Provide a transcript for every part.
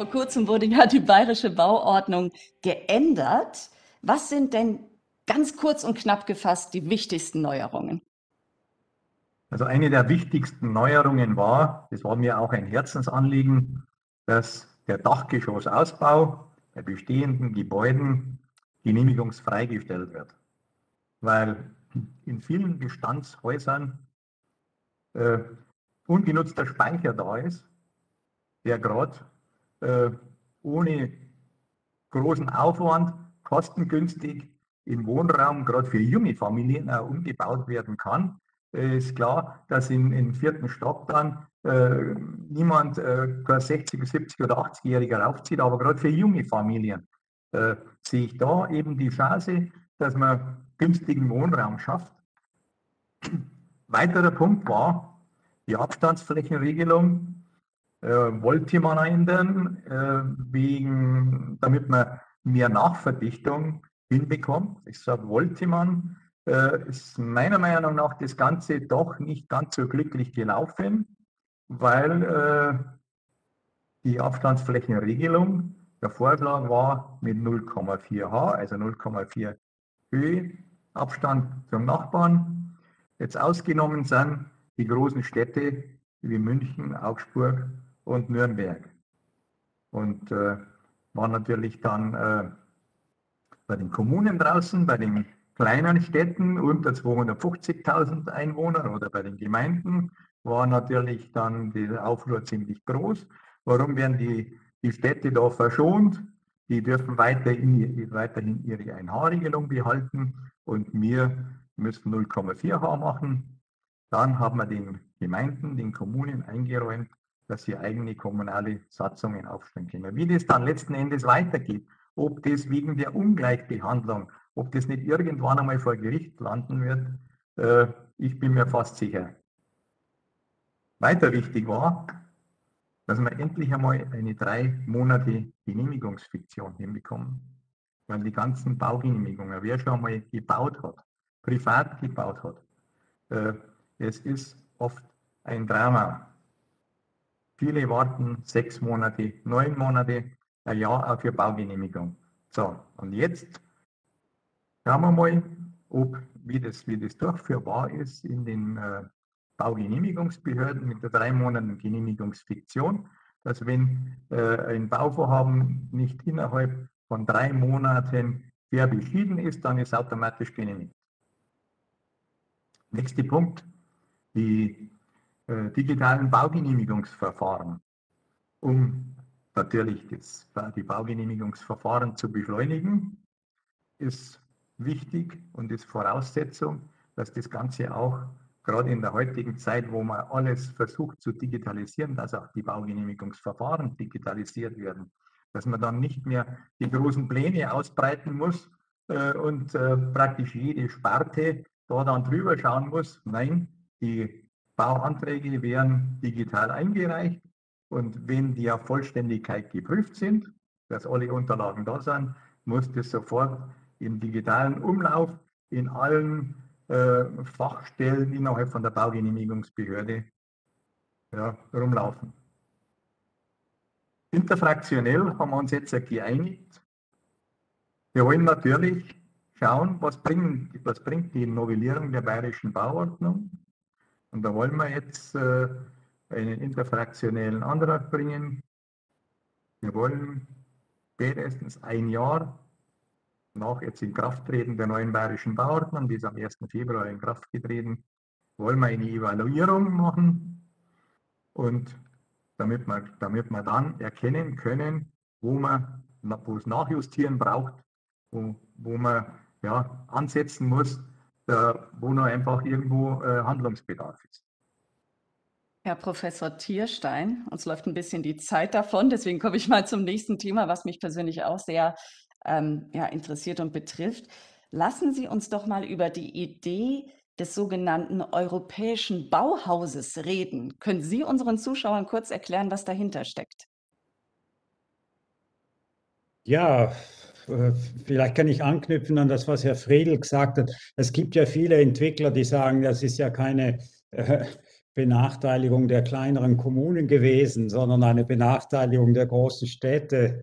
Vor kurzem wurde ja die bayerische Bauordnung geändert. Was sind denn ganz kurz und knapp gefasst die wichtigsten Neuerungen? Also eine der wichtigsten Neuerungen war, das war mir auch ein Herzensanliegen, dass der Dachgeschossausbau bei bestehenden Gebäuden genehmigungsfrei gestellt wird. Weil in vielen Bestandshäusern äh, ungenutzter Speicher da ist, der gerade äh, ohne großen Aufwand kostengünstig im Wohnraum, gerade für junge Familien, auch umgebaut werden kann. Äh, ist klar, dass im, im vierten Stock dann äh, niemand, äh, 60, 70 oder 80-Jähriger raufzieht, aber gerade für junge Familien äh, sehe ich da eben die Chance, dass man günstigen Wohnraum schafft. Weiterer Punkt war die Abstandsflächenregelung. Äh, wollte man ändern, äh, wegen, damit man mehr Nachverdichtung hinbekommt. Ich sage, wollte man, äh, ist meiner Meinung nach das Ganze doch nicht ganz so glücklich gelaufen, weil äh, die Abstandsflächenregelung, der Vorschlag war mit 0,4 H, also 0,4 Höhe, Abstand zum Nachbarn. Jetzt ausgenommen sind die großen Städte wie München, Augsburg und Nürnberg. Und äh, war natürlich dann äh, bei den Kommunen draußen, bei den kleinen Städten unter 250.000 Einwohnern oder bei den Gemeinden war natürlich dann der Aufruhr ziemlich groß. Warum werden die, die Städte da verschont? Die dürfen weiter in, weiterhin ihre 1H-Regelung behalten und wir müssen 0,4 H machen. Dann haben wir den Gemeinden, den Kommunen eingeräumt, dass sie eigene kommunale Satzungen aufstellen können. Wie das dann letzten Endes weitergeht, ob das wegen der Ungleichbehandlung, ob das nicht irgendwann einmal vor Gericht landen wird, äh, ich bin mir fast sicher. Weiter wichtig war, dass wir endlich einmal eine drei Monate Genehmigungsfiktion hinbekommen. Weil die ganzen Baugenehmigungen, wer schon einmal gebaut hat, privat gebaut hat, äh, es ist oft ein Drama. Viele warten sechs Monate, neun Monate, ein Jahr auf ihre Baugenehmigung. So, und jetzt schauen wir mal, ob, wie, das, wie das durchführbar ist in den äh, Baugenehmigungsbehörden mit der drei Monaten Genehmigungsfiktion, dass wenn äh, ein Bauvorhaben nicht innerhalb von drei Monaten fair beschieden ist, dann ist automatisch genehmigt. Nächster Punkt, die äh, digitalen Baugenehmigungsverfahren. Um natürlich das, die Baugenehmigungsverfahren zu beschleunigen, ist wichtig und ist Voraussetzung, dass das Ganze auch gerade in der heutigen Zeit, wo man alles versucht zu digitalisieren, dass auch die Baugenehmigungsverfahren digitalisiert werden, dass man dann nicht mehr die großen Pläne ausbreiten muss äh, und äh, praktisch jede Sparte da dann drüber schauen muss. Nein, die Bauanträge werden digital eingereicht und wenn die auf Vollständigkeit geprüft sind, dass alle Unterlagen da sind, muss das sofort im digitalen Umlauf in allen äh, Fachstellen innerhalb von der Baugenehmigungsbehörde ja, rumlaufen. Interfraktionell haben wir uns jetzt geeinigt. Wir wollen natürlich schauen, was, bringen, was bringt die Novellierung der bayerischen Bauordnung. Und da wollen wir jetzt äh, einen interfraktionellen Antrag bringen. Wir wollen spätestens ein Jahr nach jetzt in Kraft treten der neuen bayerischen Bauordnung, die ist am 1. Februar in Kraft getreten, wollen wir eine Evaluierung machen und damit wir, damit wir dann erkennen können, wo man wo es Nachjustieren braucht, wo, wo man ja, ansetzen muss, wo noch einfach irgendwo äh, Handlungsbedarf ist. Herr Professor Tierstein, uns läuft ein bisschen die Zeit davon, deswegen komme ich mal zum nächsten Thema, was mich persönlich auch sehr ähm, ja, interessiert und betrifft. Lassen Sie uns doch mal über die Idee des sogenannten europäischen Bauhauses reden. Können Sie unseren Zuschauern kurz erklären, was dahinter steckt? Ja, äh, vielleicht kann ich anknüpfen an das, was Herr Friedl gesagt hat. Es gibt ja viele Entwickler, die sagen, das ist ja keine äh, Benachteiligung der kleineren Kommunen gewesen, sondern eine Benachteiligung der großen Städte.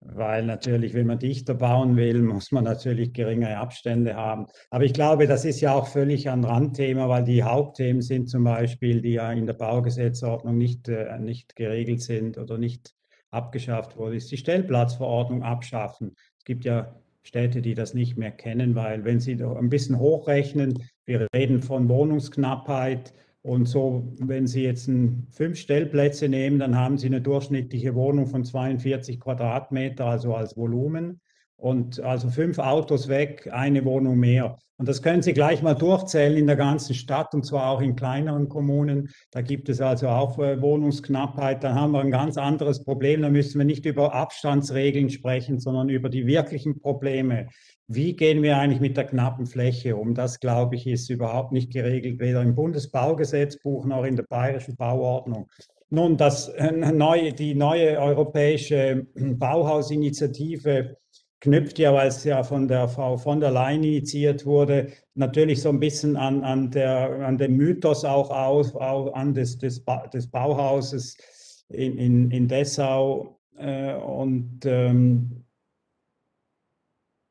Weil natürlich, wenn man dichter bauen will, muss man natürlich geringere Abstände haben. Aber ich glaube, das ist ja auch völlig ein Randthema, weil die Hauptthemen sind zum Beispiel, die ja in der Baugesetzordnung nicht, äh, nicht geregelt sind oder nicht abgeschafft wurde, ist die Stellplatzverordnung abschaffen. Es gibt ja Städte, die das nicht mehr kennen, weil wenn Sie ein bisschen hochrechnen, wir reden von Wohnungsknappheit und so, wenn Sie jetzt fünf Stellplätze nehmen, dann haben Sie eine durchschnittliche Wohnung von 42 Quadratmeter, also als Volumen. Und also fünf Autos weg, eine Wohnung mehr. Und das können Sie gleich mal durchzählen in der ganzen Stadt und zwar auch in kleineren Kommunen. Da gibt es also auch äh, Wohnungsknappheit. Da haben wir ein ganz anderes Problem. Da müssen wir nicht über Abstandsregeln sprechen, sondern über die wirklichen Probleme. Wie gehen wir eigentlich mit der knappen Fläche um? Das, glaube ich, ist überhaupt nicht geregelt, weder im Bundesbaugesetzbuch noch in der bayerischen Bauordnung. Nun, das äh, neue, die neue europäische Bauhausinitiative knüpft ja, weil es ja von der Frau von der Leyen initiiert wurde, natürlich so ein bisschen an, an, der, an dem Mythos auch auf, auch an des, des, ba des Bauhauses in, in, in Dessau. Äh, und ähm,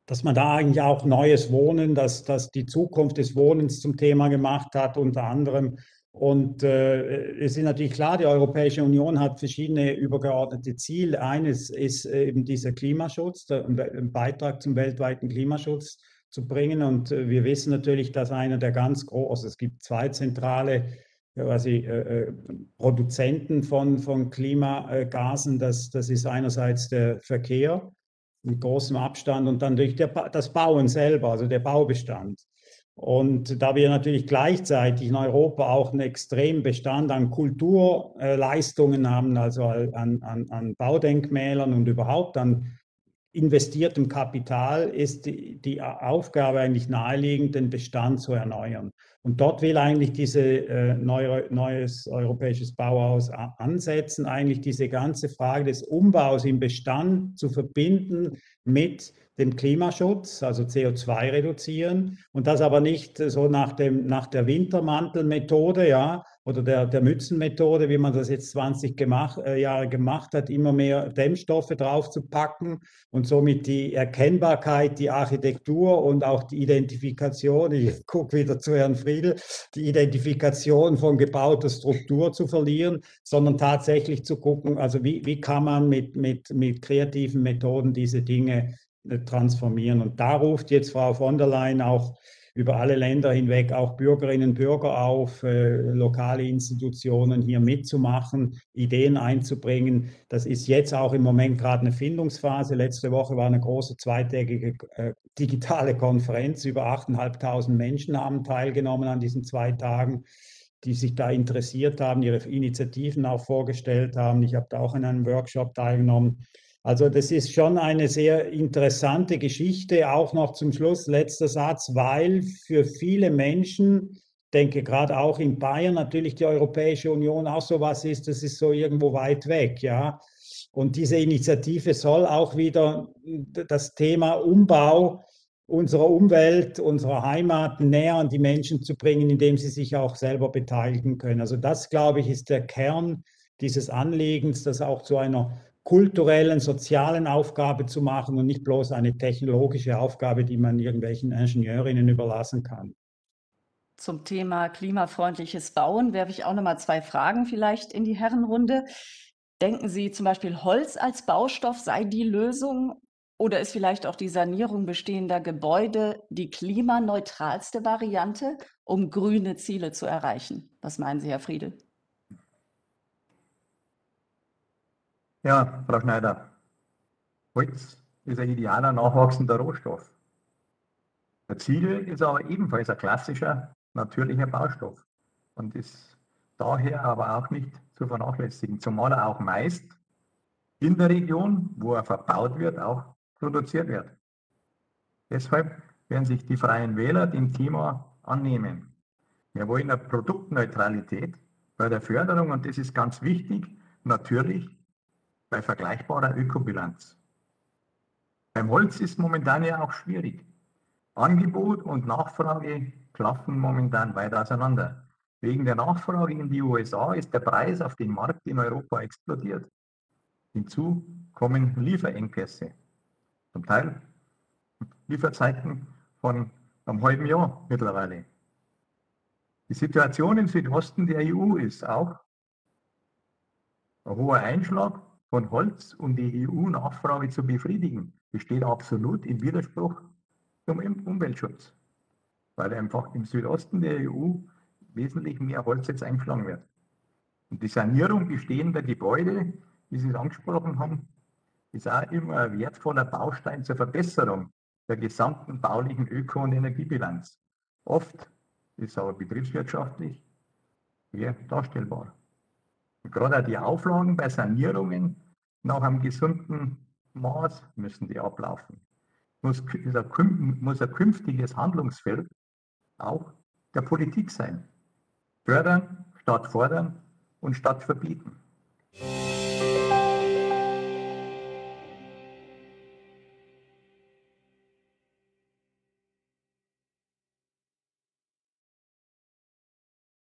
dass man da eigentlich auch neues Wohnen, dass, dass die Zukunft des Wohnens zum Thema gemacht hat, unter anderem und äh, es ist natürlich klar, die Europäische Union hat verschiedene übergeordnete Ziele. Eines ist eben dieser Klimaschutz, der, ein Beitrag zum weltweiten Klimaschutz zu bringen. Und äh, wir wissen natürlich, dass einer der ganz großen, es gibt zwei zentrale quasi, äh, äh, Produzenten von, von Klimagasen. Das, das ist einerseits der Verkehr mit großem Abstand und dann durch der, das Bauen selber, also der Baubestand. Und da wir natürlich gleichzeitig in Europa auch einen extremen Bestand an Kulturleistungen haben, also an, an, an Baudenkmälern und überhaupt an investiertem Kapital, ist die, Aufgabe eigentlich naheliegend, den Bestand zu erneuern. Und dort will eigentlich diese äh, neue, neues europäisches Bauhaus ansetzen, eigentlich diese ganze Frage des Umbaus im Bestand zu verbinden mit dem Klimaschutz, also CO2 reduzieren und das aber nicht so nach, dem, nach der Wintermantelmethode, ja, oder der, der Mützenmethode, wie man das jetzt 20 gemacht, äh, Jahre gemacht hat, immer mehr Dämmstoffe draufzupacken und somit die Erkennbarkeit, die Architektur und auch die Identifikation, ich gucke wieder zu Herrn Friedel, die Identifikation von gebauter Struktur zu verlieren, sondern tatsächlich zu gucken, also wie, wie kann man mit, mit, mit kreativen Methoden diese Dinge transformieren. Und da ruft jetzt Frau von der Leyen auch über alle Länder hinweg auch Bürgerinnen und Bürger auf, äh, lokale Institutionen hier mitzumachen, Ideen einzubringen. Das ist jetzt auch im Moment gerade eine Findungsphase. Letzte Woche war eine große zweitägige äh, digitale Konferenz. Über 8.500 Menschen haben teilgenommen an diesen zwei Tagen die sich da interessiert haben, ihre Initiativen auch vorgestellt haben. Ich habe da auch in einem Workshop teilgenommen. Also das ist schon eine sehr interessante Geschichte, auch noch zum Schluss, letzter Satz, weil für viele Menschen, denke gerade auch in Bayern natürlich die Europäische Union auch so was ist, das ist so irgendwo weit weg, ja. Und diese Initiative soll auch wieder das Thema Umbau unserer Umwelt, unserer Heimat näher an die Menschen zu bringen, indem sie sich auch selber beteiligen können. Also das, glaube ich, ist der Kern dieses Anliegens, das auch zu einer kulturellen, sozialen Aufgabe zu machen und nicht bloß eine technologische Aufgabe, die man irgendwelchen Ingenieurinnen überlassen kann. Zum Thema klimafreundliches Bauen werfe ich auch noch mal zwei Fragen vielleicht in die Herrenrunde. Denken Sie zum Beispiel, Holz als Baustoff sei die Lösung oder ist vielleicht auch die Sanierung bestehender Gebäude die klimaneutralste Variante, um grüne Ziele zu erreichen? Was meinen Sie, Herr Friedel? Ja, Frau Schneider, Holz ist ein idealer nachwachsender Rohstoff. Der Ziegel ist aber ebenfalls ein klassischer natürlicher Baustoff und ist daher aber auch nicht zu vernachlässigen, zumal er auch meist in der Region, wo er verbaut wird, auch produziert wird. Deshalb werden sich die Freien Wähler dem Thema annehmen. Wir wollen eine Produktneutralität bei der Förderung und das ist ganz wichtig, natürlich bei vergleichbarer Ökobilanz. Beim Holz ist momentan ja auch schwierig. Angebot und Nachfrage klaffen momentan weit auseinander. Wegen der Nachfrage in die USA ist der Preis auf den Markt in Europa explodiert. Hinzu kommen Lieferengpässe, zum Teil Lieferzeiten von einem halben Jahr mittlerweile. Die Situation im Südosten der EU ist auch ein hoher Einschlag von Holz, um die EU-Nachfrage zu befriedigen, besteht absolut im Widerspruch zum Umweltschutz, weil einfach im Südosten der EU wesentlich mehr Holz jetzt eingeschlagen wird. Und die Sanierung bestehender Gebäude, wie Sie es angesprochen haben, ist auch immer ein wertvoller Baustein zur Verbesserung der gesamten baulichen Öko- und Energiebilanz. Oft ist aber betriebswirtschaftlich schwer darstellbar. Gerade die Auflagen bei Sanierungen nach einem gesunden Maß müssen die ablaufen. Muss, muss ein künftiges Handlungsfeld auch der Politik sein. Fördern statt fordern und statt verbieten.